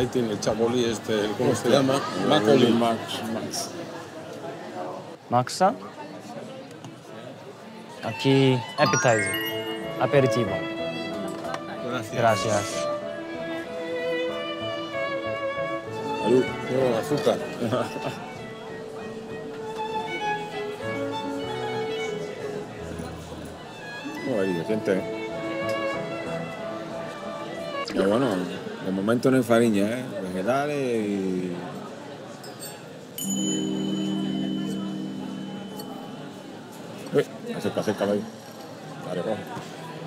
Ahí tiene el chabolí este, ¿cómo se llama? Macaulay. Max, Max. Maxa. Aquí, appetizer. Aperitivo. Gracias. Gracias. Salud. No, azúcar. Ahí, gente. Pero bueno, de momento no hay fariña, ¿eh? Vegetales y... Uy, acerca, acerca, ahí. Vale, coge.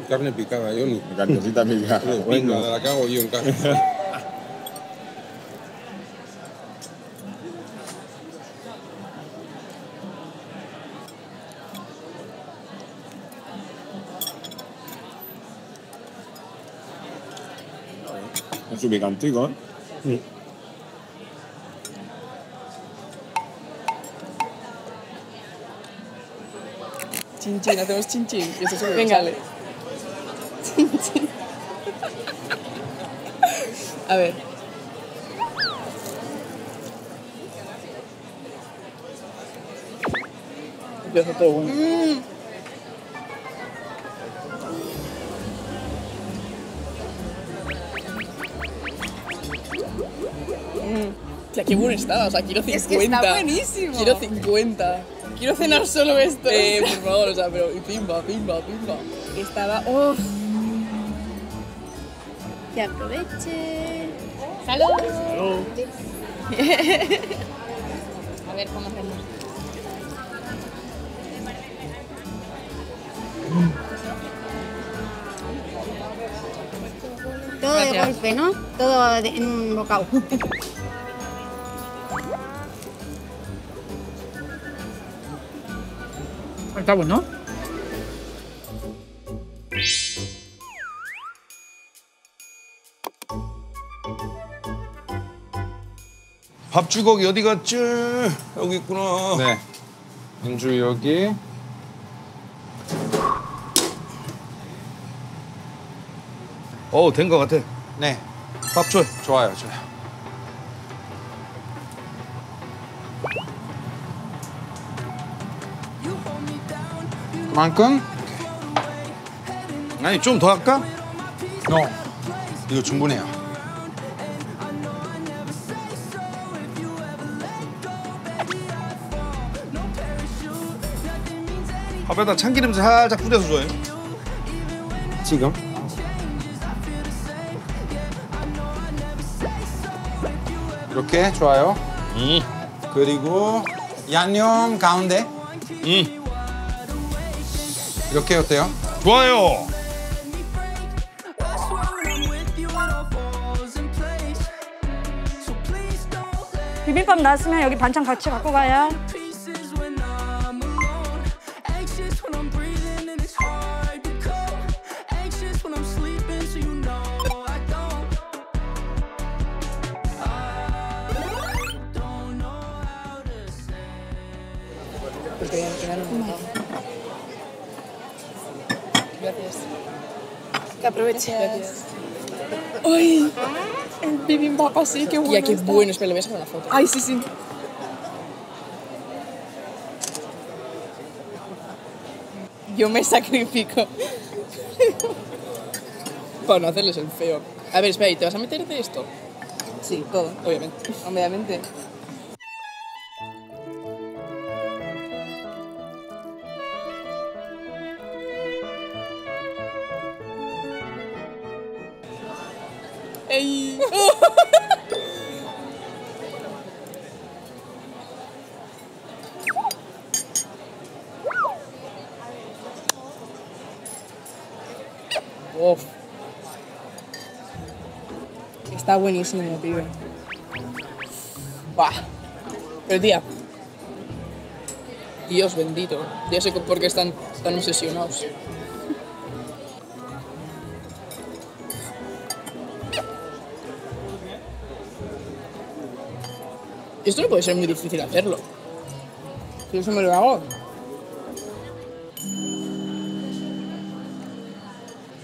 Carne picada, Johnny. Carnecita picada. Venga, la hago yo en casa. Es su picantico, ¿eh? Chin chin, hacemos chin chin. Y eso se Venga. sale. Chin chin. A ver. Empieza todo bueno. Tía, qué bueno estaba, o sea, quiero 50. Es que está buenísimo. Quiero 50. Quiero cenar solo esto. Eh, por favor, o sea, pero y pimba, pimba, pimba. Estaba. ¡Uf! Que aproveche. ¡Salud! A ver cómo hacemos. Todo de Gracias. golpe, ¿no? Todo de- en un bocado. Está bueno. 밥 주걱이 어디 갔지? 여기 있구나. 네. 민주 여기. 어, 된 것 같아. 네. 밥 줘. 좋아요, 좋아요. 만큼? 아니, 좀 더 할까? No. 이거 충분해요. 밥에다 참기름 살짝 뿌려서 줘요. 지금? 이렇게 좋아요. 응. 그리고 양념 가운데 응. 이렇게 어때요? 좋아요. 비빔밥 나왔으면 여기 반찬 같이 갖고 가야. Un montón. gracias. Que aproveche. Gracias. ¡Ay! El bibimbap así, qué bueno. Y aquí está. bueno, espera, le voy a sacar una foto. Ay, sí, sí. Yo me sacrifico. Para no hacerles el feo. A ver, espera, ¿y te vas a meter de esto? Sí, todo. Obviamente. Obviamente. ¡Ey! Está buenísimo, pibe. Bah. Pero tía. Dios bendito. Ya sé por qué están tan obsesionados. Esto no puede ser muy difícil hacerlo. Si eso me lo hago.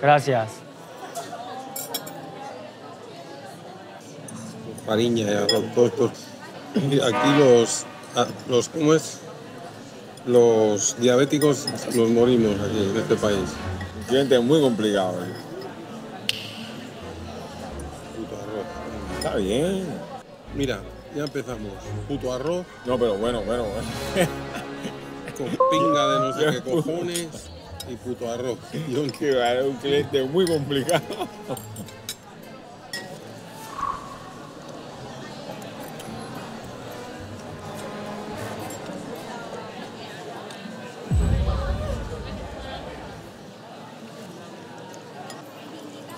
Gracias. fariña y arroz, todo esto. Y Aquí los, a- los, ¿cómo es? Los diabéticos nos morimos aquí en este país. Cliente muy complicado. ¿eh? Puto arroz. Está bien. Mira, ya empezamos. Puto arroz No, pero bueno, bueno. bueno. con pinga de no sé qué cojones y puto arroz. Y un- Que va, es un cliente muy complicado.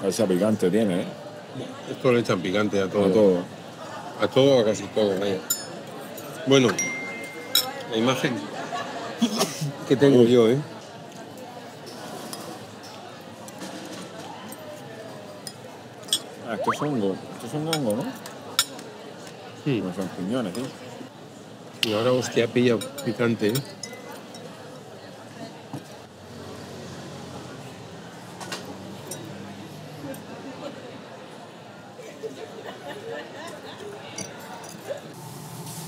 Esa picante tiene, ¿eh? Esto le echan picante a todo. A todo, a casi todo, vaya. Bueno, la imagen que tengo yo, ¿eh? Ah, estos son hongos. Estos son hongos, ¿no? Sí. Como champiñones, ¿sí? Y ahora, hostia, pilla picante, ¿eh?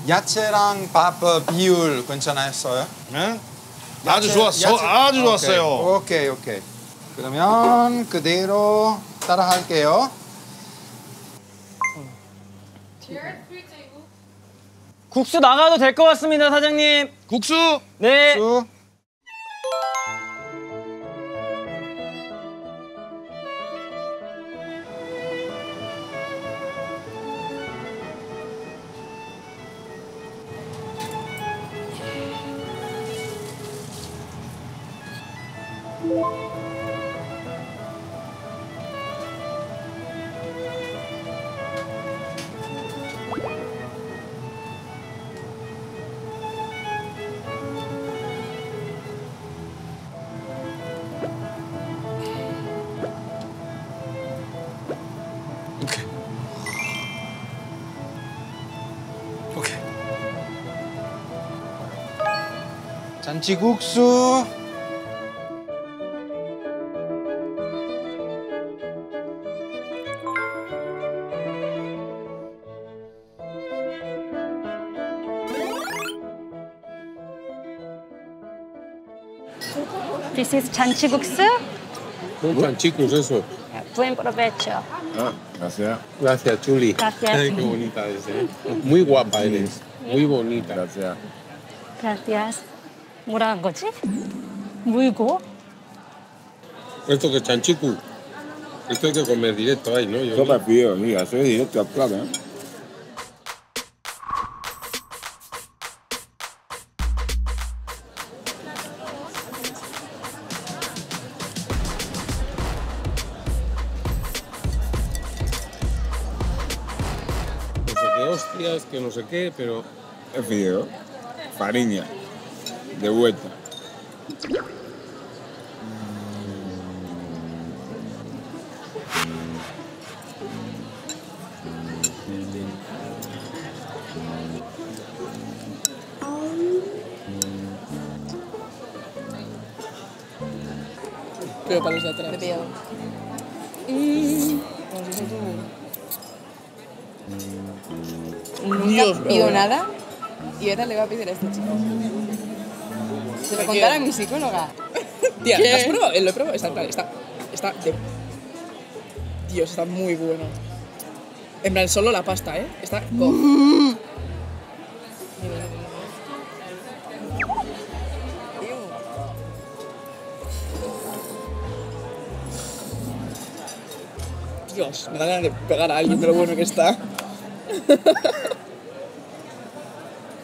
야채랑 밥 비율 괜찮았어요? 네? 아주 야채- 좋았어. 야채- 아주 오케이, 좋았어요. 오케이 오케이. 그러면 그대로 따라 할게요. 국수 나가도 될 것 같습니다, 사장님. 국수. 네. 쭉. 오 잔치국수. This is 잔치국수. Eso. Buen provecho. Ah, gracias. Gracias, Chuli. Gracias. Ay, qué bonita es, ¿eh? Muy guapa eres. Muy bonita. Gracias. Gracias. 뭐라 한 거지? 물고? Esto que es chanchicu. Esto hay que comer directo ahí, ¿no? Yo Yo prefiero, sí, eso es directo al plato, ¿eh? no sé qué hostias, que no sé qué, pero El fideo. Fariña. De vuelta. Pero para los de atrás. Tú- Nunca pido nada y ahora le voy a pedir a este chico. Se lo contará mi psicóloga. Tía, ¿lo has probado? Eh, Lo he probado, está está, está de... Dios, está muy bueno. En plan, solo la pasta, ¿eh? Está... Dios, me da ganas de pegar a alguien de lo bueno que está.